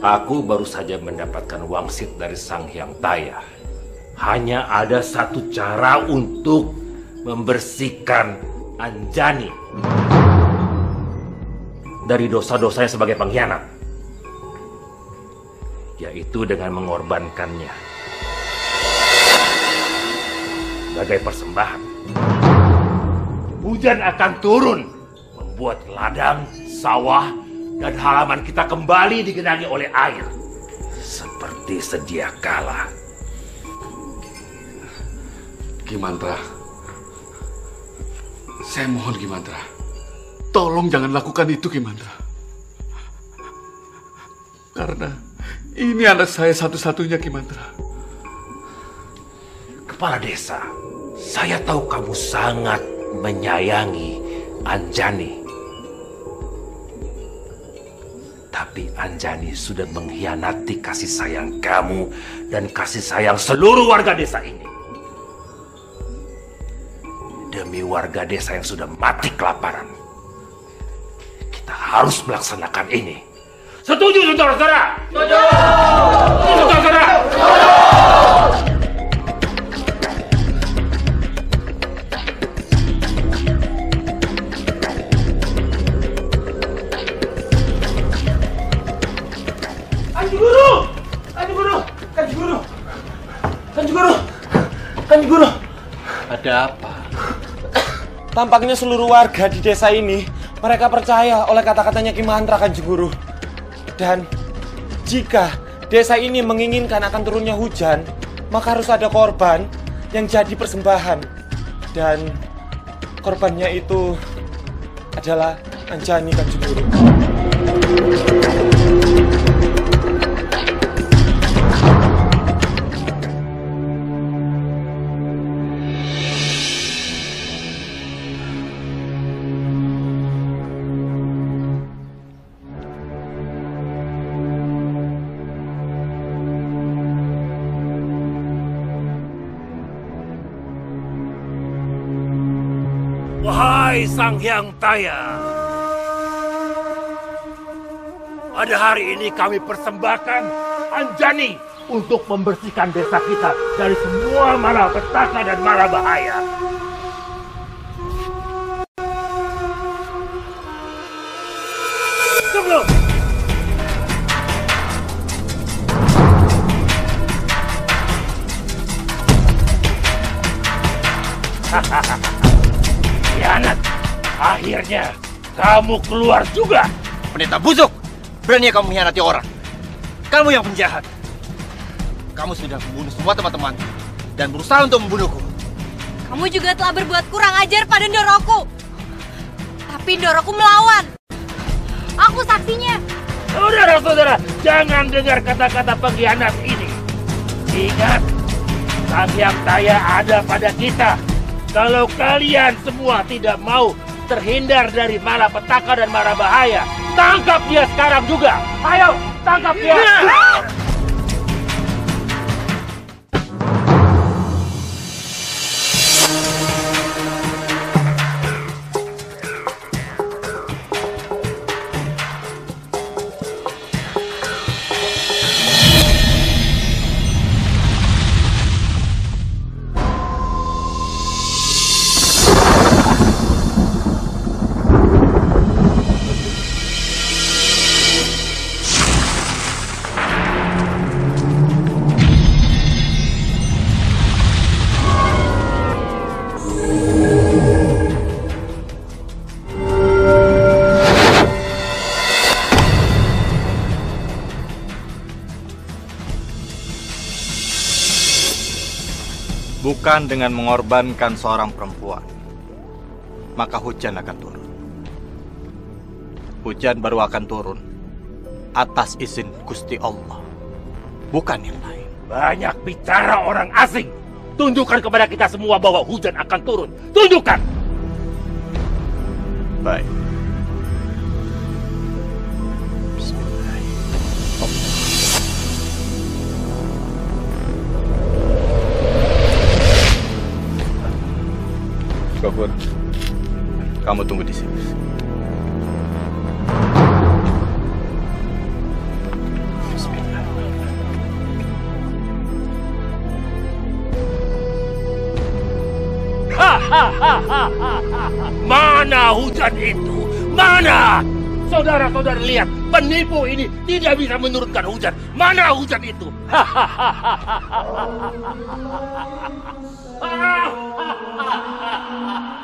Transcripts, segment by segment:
Aku baru saja mendapatkan wangsit dari Sang Hyang Taya. Hanya ada satu cara untuk membersihkan Anjani dari dosa-dosanya sebagai pengkhianat, yaitu dengan mengorbankannya sebagai persembahan. Hujan akan turun, membuat ladang, sawah, dan halaman kita kembali digenangi oleh air. Seperti sedia kala. Gimantra, saya mohon Gimantra, tolong jangan lakukan itu Gimantra. Karena ini anak saya satu-satunya Gimantra. Kepala desa, saya tahu kamu sangat menyayangi Anjani. Tapi Anjani sudah mengkhianati kasih sayang kamu dan kasih sayang seluruh warga desa ini. Demi warga desa yang sudah mati kelaparan. Kita harus melaksanakan ini. Setuju, saudara-saudara? Setuju! Saudara-saudara! Kanji Ada apa? Tampaknya seluruh warga di desa ini mereka percaya oleh kata-katanya Ki Mantra Kanji Guru. Dan jika desa ini menginginkan akan turunnya hujan, maka harus ada korban yang jadi persembahan. Dan korbannya itu adalah Anjani Kanji Guru. Wahai Sang Hyang Taya. Pada hari ini kami persembahkan Anjani untuk membersihkan desa kita dari semua malapetaka dan mara bahaya. Tunggu! Kianat, akhirnya kamu keluar juga. Pendeta busuk! Berani kamu mengkhianati orang. Kamu yang penjahat. Kamu sudah membunuh semua teman-teman dan berusaha untuk membunuhku. Kamu juga telah berbuat kurang ajar pada Ndoroku. Tapi Ndoroku melawan. Aku saksinya. Saudara-saudara, jangan dengar kata-kata pengkhianat ini. Ingat, Sang Hyang Taya ada pada kita. Kalau kalian semua tidak mau terhindar dari malapetaka dan mara bahaya, tangkap dia sekarang juga. Ayo, tangkap dia. Bukan dengan mengorbankan seorang perempuan, maka hujan akan turun. Hujan baru akan turun atas izin Gusti Allah, bukan yang lain. Banyak bicara orang asing. Tunjukkan kepada kita semua bahwa hujan akan turun. Tunjukkan. Baik. Gokur, kamu tunggu di sini. Mana hujan itu? Mana? Saudara-saudara lihat, penipu ini tidak bisa menurunkan hujan. Mana hujan itu? Hahaha. ha ha ha ha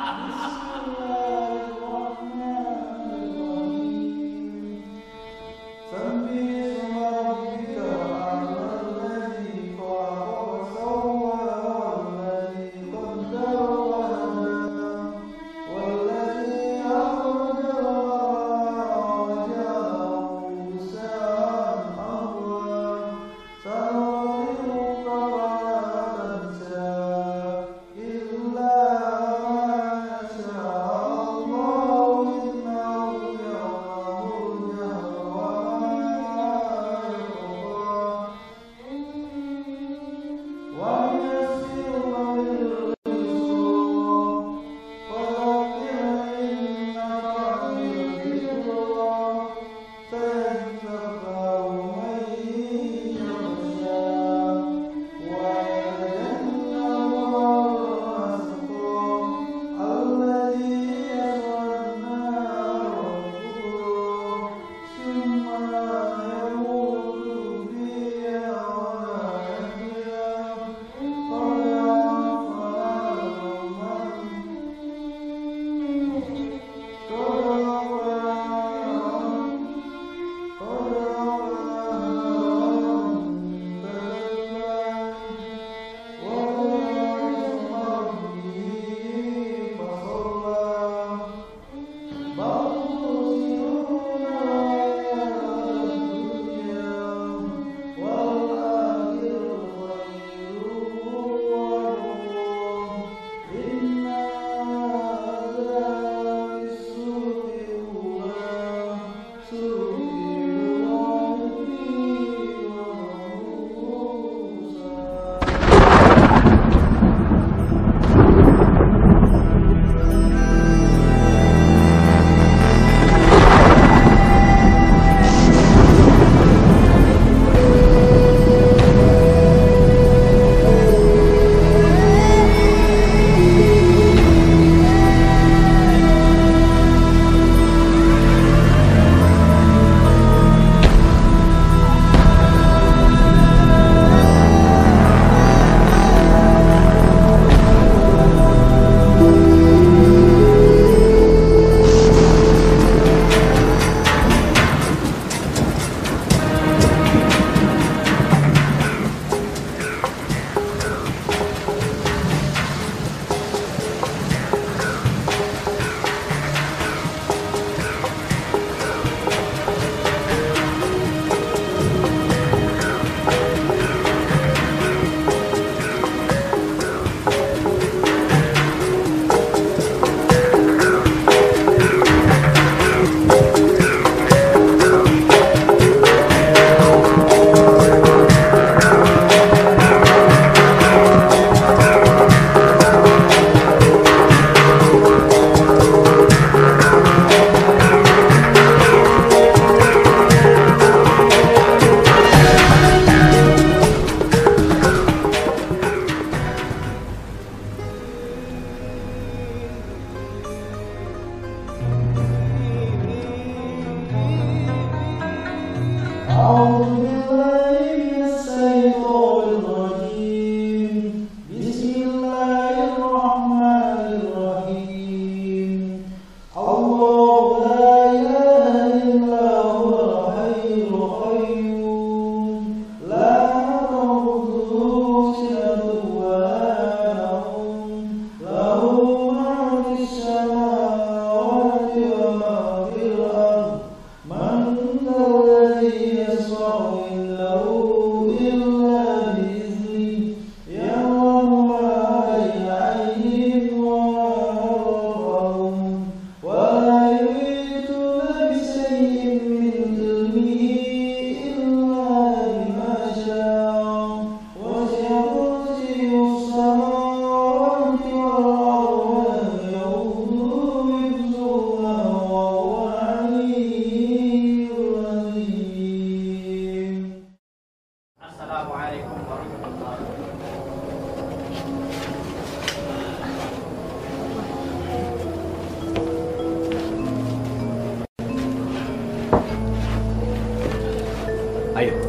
إلا Ayo,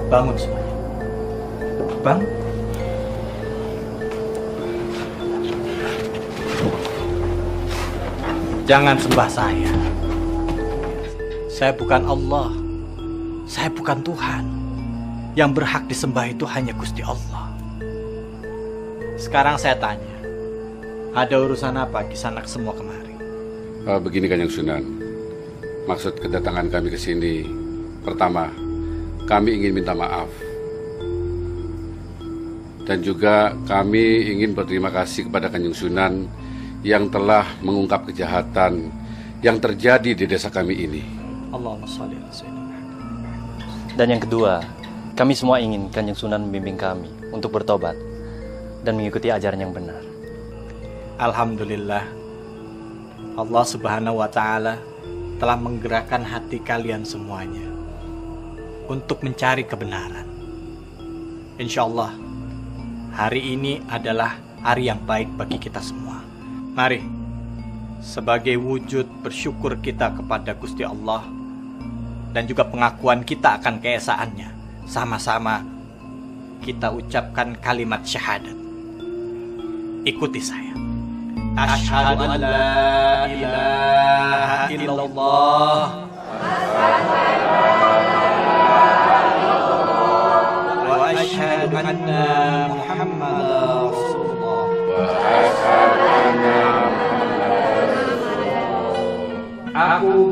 bangun semuanya. Bang. Jangan sembah saya. Saya bukan Allah. Saya bukan Tuhan. Yang berhak disembah itu hanya Gusti Allah. Sekarang saya tanya, ada urusan apa kisanak semua kemari? Eh, begini Kanjeng Sunan, maksud kedatangan kami ke sini, pertama, kami ingin minta maaf. Dan juga kami ingin berterima kasih kepada Kanjeng Sunan yang telah mengungkap kejahatan yang terjadi di desa kami ini. Allahumma sholli ala sayyidina Dan yang kedua, kami semua ingin Kanjeng Sunan membimbing kami untuk bertobat dan mengikuti ajaran yang benar. Alhamdulillah Allah subhanahu wa ta'ala telah menggerakkan hati kalian semuanya untuk mencari kebenaran. Insya Allah hari ini adalah hari yang baik bagi kita semua. Mari, sebagai wujud bersyukur kita kepada Gusti Allah dan juga pengakuan kita akan keesaannya, sama-sama kita ucapkan kalimat syahadat. Ikuti saya. Asyhadu an la ilaha illallah Aku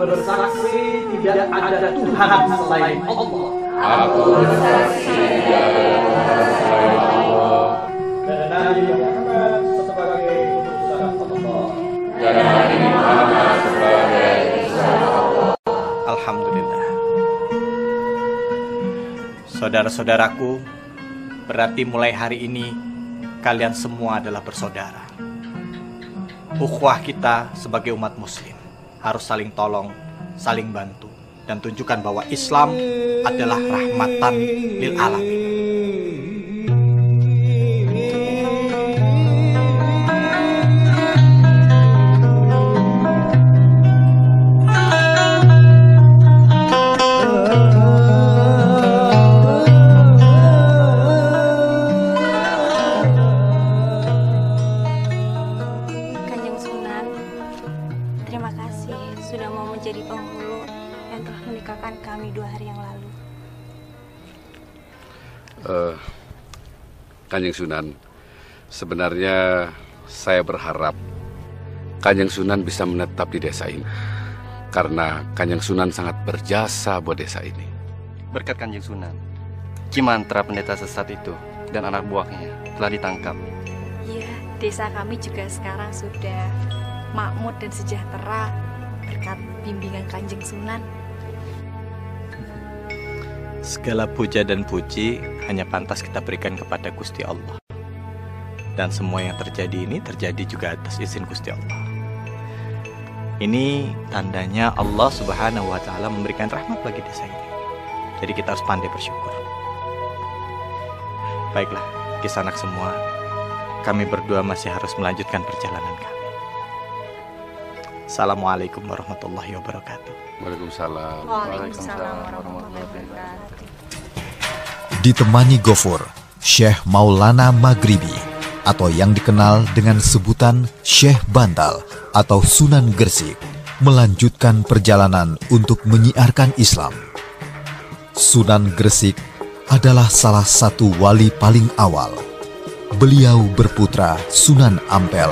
bersaksi tidak ada Tuhan selain Allah. Aku bersaksi tidak ada Tuhan selain Allah. Dan Nabi Muhammad sebagai utusan Allah. Dan Nabi Muhammad sebagai utusan Allah. Alhamdulillah. Saudara-saudaraku, berarti mulai hari ini kalian semua adalah bersaudara. Ukhuwah kita sebagai umat muslim harus saling tolong, saling bantu, dan tunjukkan bahwa Islam adalah rahmatan lil alamin. Sunan, sebenarnya saya berharap Kanjeng Sunan bisa menetap di desa ini. Karena Kanjeng Sunan sangat berjasa buat desa ini. Berkat Kanjeng Sunan, Cimantra pendeta sesat itu dan anak buahnya telah ditangkap. Iya, desa kami juga sekarang sudah makmur dan sejahtera berkat bimbingan Kanjeng Sunan. Segala puja dan puji hanya pantas kita berikan kepada Gusti Allah. Dan semua yang terjadi ini terjadi juga atas izin Gusti Allah. Ini tandanya Allah Subhanahu wa taala memberikan rahmat bagi desa ini. Jadi kita harus pandai bersyukur. Baiklah, kisanak semua, kami berdua masih harus melanjutkan perjalanan kami. Assalamualaikum warahmatullahi wabarakatuh. Waalaikumsalam. Waalaikumsalam warahmatullahi wabarakatuh. Ditemani Gofur, Syekh Maulana Maghribi atau yang dikenal dengan sebutan Syekh Bantal atau Sunan Gersik melanjutkan perjalanan untuk menyiarkan Islam. Sunan Gresik adalah salah satu wali paling awal. Beliau berputra Sunan Ampel